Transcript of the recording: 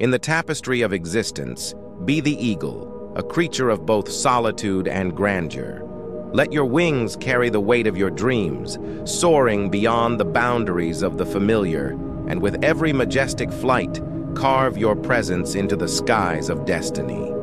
In the tapestry of existence, be the eagle, a creature of both solitude and grandeur. Let your wings carry the weight of your dreams, soaring beyond the boundaries of the familiar, and with every majestic flight, carve your presence into the skies of destiny.